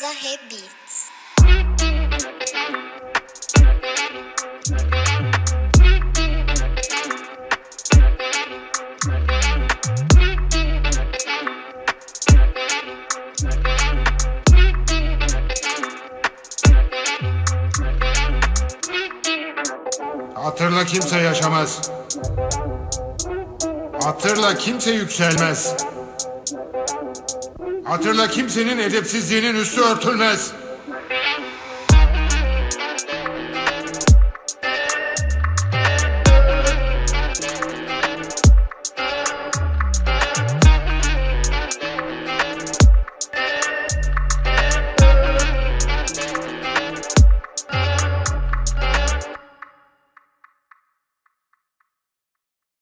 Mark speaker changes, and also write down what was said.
Speaker 1: Zahe Beats.
Speaker 2: Hatırla kimse yaşamaz. Hatırla kimse yükselmez. Hatırla kimsenin edepsizliğinin üstü örtülmez.